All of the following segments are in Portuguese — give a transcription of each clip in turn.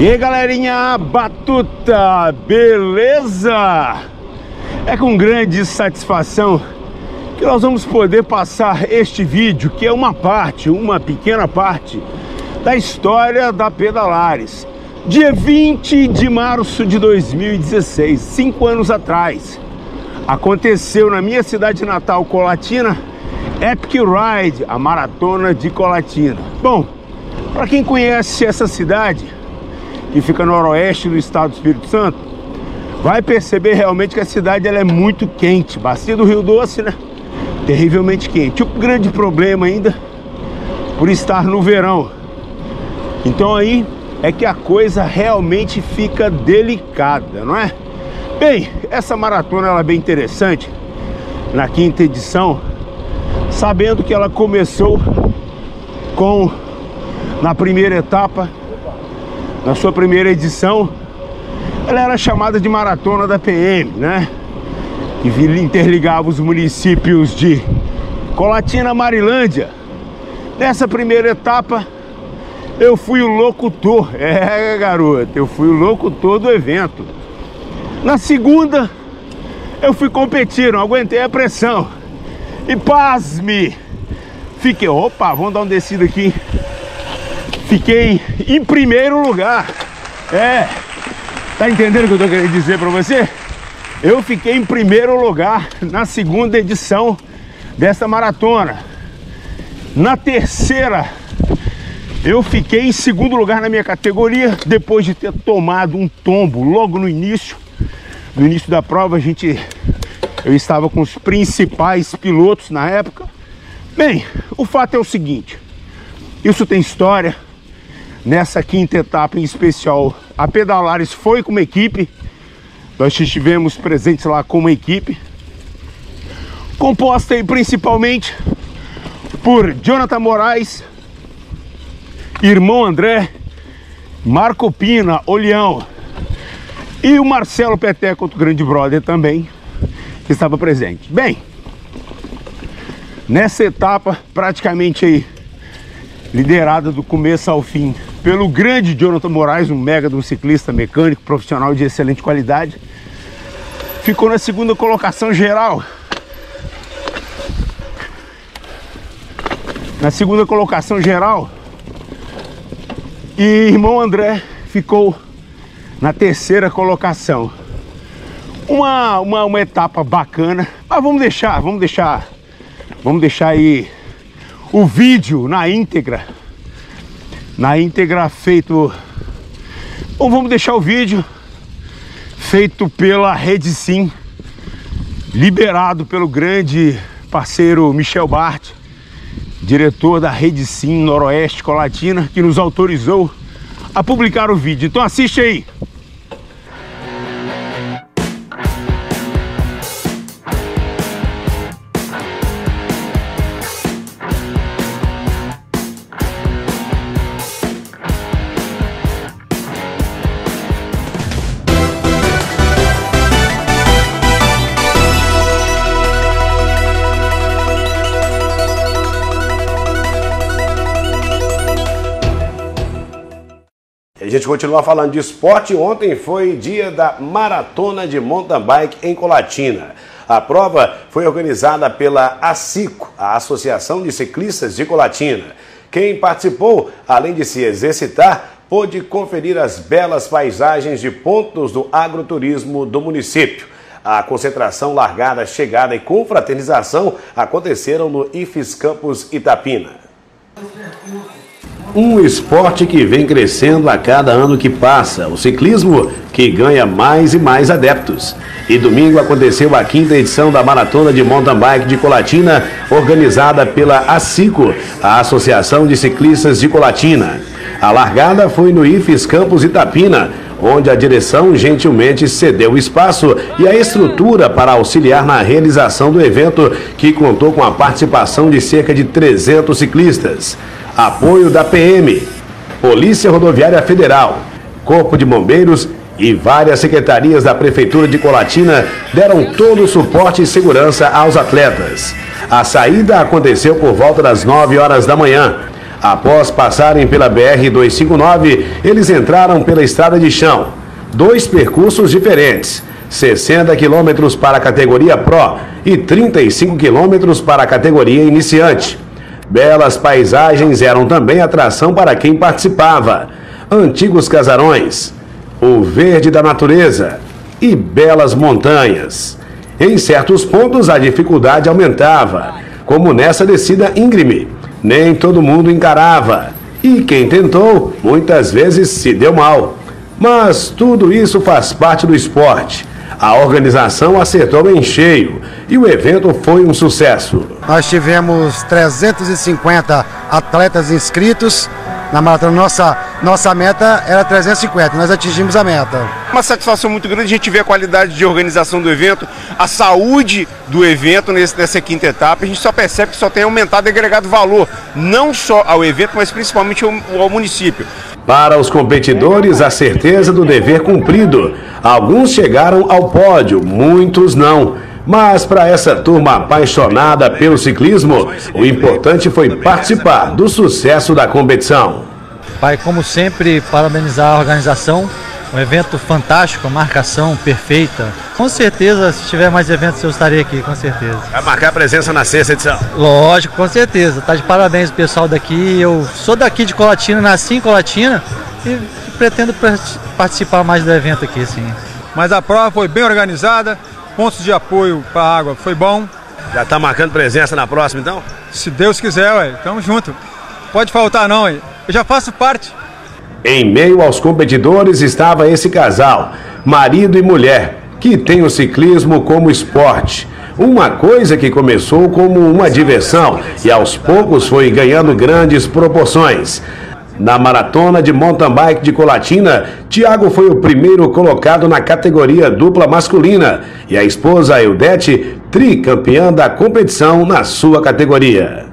E aí galerinha, Batuta, beleza? É com grande satisfação que nós vamos poder passar este vídeo, que é uma parte, uma pequena parte da história da Pedalares. Dia 20 de março de 2016, cinco anos atrás, aconteceu na minha cidade natal, Colatina, Epic Ride, a maratona de Colatina. Bom, para quem conhece essa cidade, que fica no noroeste do estado do Espírito Santo, vai perceber realmente que a cidade ela é muito quente. Bacia do Rio Doce, né? Terrivelmente quente. O grande problema ainda, por estar no verão. Então aí é que a coisa realmente fica delicada, não é? Bem, essa maratona ela é bem interessante, na quinta edição, sabendo que ela começou com, na primeira etapa, na sua primeira edição, ela era chamada de Maratona da PM, né? Que interligava os municípios de Colatina, Marilândia. Nessa primeira etapa, eu fui o locutor. É, garoto, eu fui o locutor do evento. Na segunda, eu fui competir, não aguentei a pressão. E pasme! Fiquei, opa, vamos dar um descido aqui. Fiquei em primeiro lugar. É, tá entendendo o que eu tô querendo dizer para você? Eu fiquei em primeiro lugar na segunda edição dessa maratona. Na terceira, eu fiquei em segundo lugar na minha categoria, depois de ter tomado um tombo logo no início. No início da prova, a gente eu estava com os principais pilotos na época. Bem, o fato é o seguinte: isso tem história, nessa quinta etapa em especial, a Pedalares foi com uma equipe, nós estivemos presentes lá com uma equipe, composta aí principalmente por Jonathan Moraes, irmão André, Marco Pina, Olhão e o Marcelo Peteco, outro grande brother também, que estava presente. Bem, nessa etapa praticamente aí liderada do começo ao fim pelo grande Jonathan Moraes, um mega de um ciclista mecânico profissional de excelente qualidade. Ficou na segunda colocação geral. Na segunda colocação geral. E irmão André ficou na terceira colocação. Uma, uma, uma etapa bacana. Mas vamos deixar, vamos deixar, vamos deixar aí o vídeo na íntegra na íntegra feito. Bom, vamos deixar o vídeo feito pela Rede Sim, liberado pelo grande parceiro Michel Bart, diretor da Rede Sim Noroeste Colatina, que nos autorizou a publicar o vídeo. Então assiste aí. A gente continua falando de esporte. Ontem foi dia da maratona de mountain bike em Colatina. A prova foi organizada pela ACICO, a Associação de Ciclistas de Colatina. Quem participou, além de se exercitar, pôde conferir as belas paisagens de pontos do agroturismo do município. A concentração, largada, chegada e confraternização aconteceram no IFES Campus Itapina. Um esporte que vem crescendo a cada ano que passa, o ciclismo que ganha mais e mais adeptos. E domingo aconteceu a quinta edição da Maratona de Mountain Bike de Colatina, organizada pela ACICO, a Associação de Ciclistas de Colatina. A largada foi no IFES Campos Itapina, onde a direção gentilmente cedeu o espaço e a estrutura para auxiliar na realização do evento, que contou com a participação de cerca de 300 ciclistas apoio da PM, Polícia Rodoviária Federal, Corpo de Bombeiros e várias secretarias da Prefeitura de Colatina deram todo o suporte e segurança aos atletas. A saída aconteceu por volta das 9 horas da manhã. Após passarem pela BR-259, eles entraram pela estrada de chão. Dois percursos diferentes. 60 quilômetros para a categoria Pro e 35 quilômetros para a categoria Iniciante. Belas paisagens eram também atração para quem participava. Antigos casarões, o verde da natureza e belas montanhas. Em certos pontos a dificuldade aumentava, como nessa descida íngreme. Nem todo mundo encarava. E quem tentou, muitas vezes se deu mal. Mas tudo isso faz parte do esporte. A organização acertou em cheio e o evento foi um sucesso. Nós tivemos 350 atletas inscritos na maratona. Nossa, nossa meta era 350, nós atingimos a meta. Uma satisfação muito grande a gente ver a qualidade de organização do evento, a saúde do evento nesse, nessa quinta etapa. A gente só percebe que só tem aumentado e agregado valor, não só ao evento, mas principalmente ao, ao município. Para os competidores, a certeza do dever cumprido. Alguns chegaram ao pódio, muitos não. Mas para essa turma apaixonada pelo ciclismo, o importante foi participar do sucesso da competição. Pai, como sempre, parabenizar a organização. Um evento fantástico, marcação perfeita. Com certeza, se tiver mais eventos, eu estarei aqui, com certeza. Vai marcar presença na sexta edição? Lógico, com certeza. Tá de parabéns o pessoal daqui. Eu sou daqui de Colatina, nasci em Colatina e pretendo participar mais do evento aqui, sim. Mas a prova foi bem organizada, pontos de apoio para a água foi bom. Já está marcando presença na próxima, então? Se Deus quiser, ué. Tamo junto. Pode faltar não, ué. Eu já faço parte. Em meio aos competidores estava esse casal, marido e mulher, que tem o ciclismo como esporte. Uma coisa que começou como uma diversão e aos poucos foi ganhando grandes proporções. Na maratona de mountain bike de Colatina, Tiago foi o primeiro colocado na categoria dupla masculina e a esposa Eudete, tricampeã da competição na sua categoria.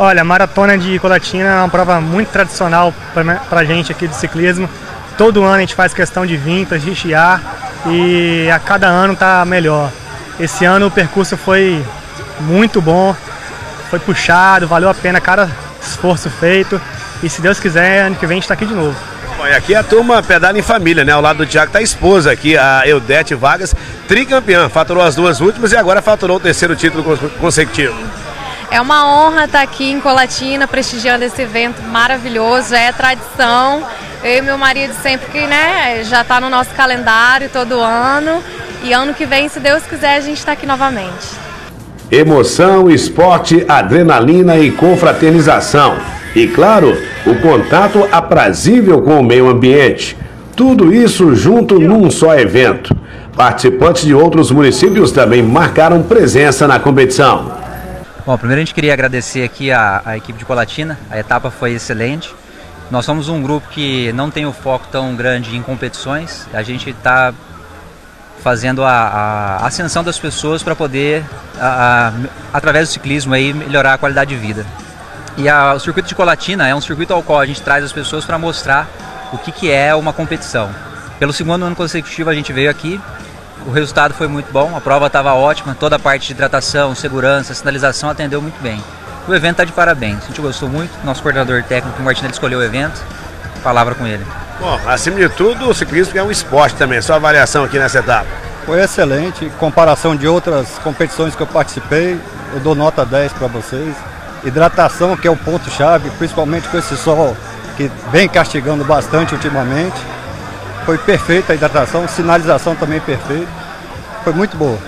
Olha, a maratona de Colatina é uma prova muito tradicional para a gente aqui de ciclismo. Todo ano a gente faz questão de vir, prestigiar e a cada ano tá melhor. Esse ano o percurso foi muito bom, foi puxado, valeu a pena cada esforço feito e se Deus quiser, ano que vem a gente está aqui de novo. Bom, e aqui a turma pedala em família, né? Ao lado do Thiago tá a esposa aqui, a Eudete Vargas, tricampeã, faturou as duas últimas e agora faturou o terceiro título consecutivo. É uma honra estar aqui em Colatina, prestigiando esse evento maravilhoso, é tradição. Eu e meu marido sempre que né, já está no nosso calendário todo ano. E ano que vem, se Deus quiser, a gente está aqui novamente. Emoção, esporte, adrenalina e confraternização. E claro, o contato aprazível com o meio ambiente. Tudo isso junto num só evento. Participantes de outros municípios também marcaram presença na competição. Bom, primeiro a gente queria agradecer aqui a, a equipe de Colatina, a etapa foi excelente. Nós somos um grupo que não tem o foco tão grande em competições, a gente está fazendo a, a, ascensão das pessoas para poder, a, através do ciclismo, aí, melhorar a qualidade de vida. E o circuito de Colatina é um circuito ao qual a gente traz as pessoas para mostrar o que, que é uma competição. Pelo segundo ano consecutivo a gente veio aqui o resultado foi muito bom, a prova estava ótima, toda a parte de hidratação, segurança, sinalização atendeu muito bem. O evento está de parabéns, a gente gostou muito, nosso coordenador técnico, o Martinelli, escolheu o evento, palavra com ele. Bom, acima de tudo, o ciclismo é um esporte também, sua avaliação aqui nessa etapa. Foi excelente, em comparação de outras competições que eu participei, eu dou nota 10 para vocês. Hidratação, que é o ponto-chave, principalmente com esse sol que vem castigando bastante ultimamente. Foi perfeita a hidratação, sinalização também perfeita. Foi muito boa.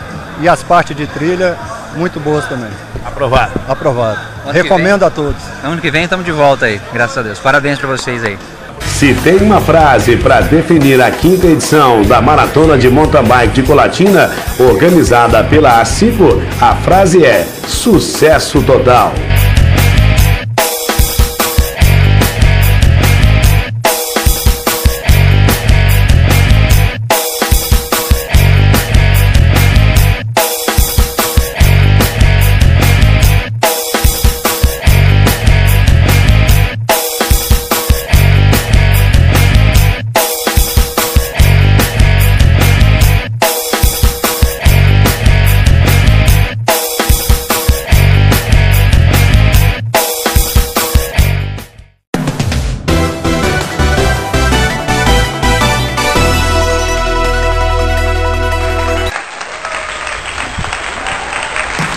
E as partes de trilha, muito boas também. Aprovado. Aprovado. Recomendo vem, a todos. Ano que vem estamos de volta aí, graças a Deus. Parabéns para vocês aí. Se tem uma frase para definir a quinta edição da Maratona de Mountain Bike de Colatina, organizada pela ACICO, a frase é sucesso total.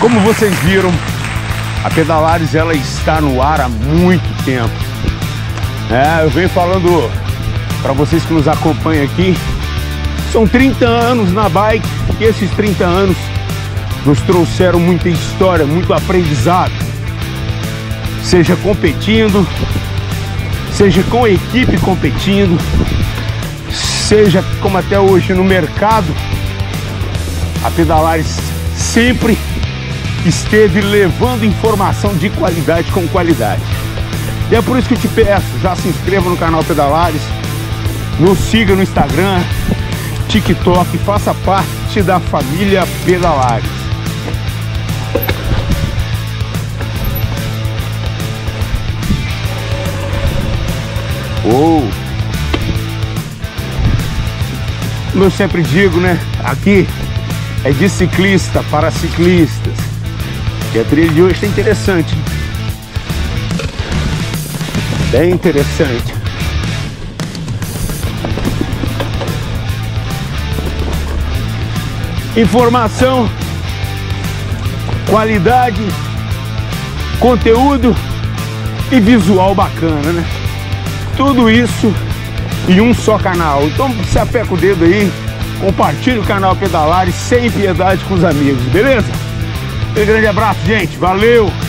Como vocês viram, a Pedalares ela está no ar há muito tempo. É, eu venho falando para vocês que nos acompanham aqui, são 30 anos na bike e esses 30 anos nos trouxeram muita história, muito aprendizado. Seja competindo, seja com a equipe competindo, seja como até hoje no mercado, a Pedalares sempre esteve levando informação de qualidade com qualidade. E é por isso que eu te peço, já se inscreva no canal Pedalares, nos siga no Instagram, TikTok, faça parte da família Pedalares. Oh! Como eu sempre digo, né? Aqui é de ciclista para ciclistas. E a trilha de hoje está interessante. Bem interessante. Informação, qualidade, conteúdo e visual bacana, né? Tudo isso em um só canal. Então se apeca o dedo aí, compartilhe o canal Pedalares sem piedade com os amigos, beleza? Um grande abraço, gente. Valeu!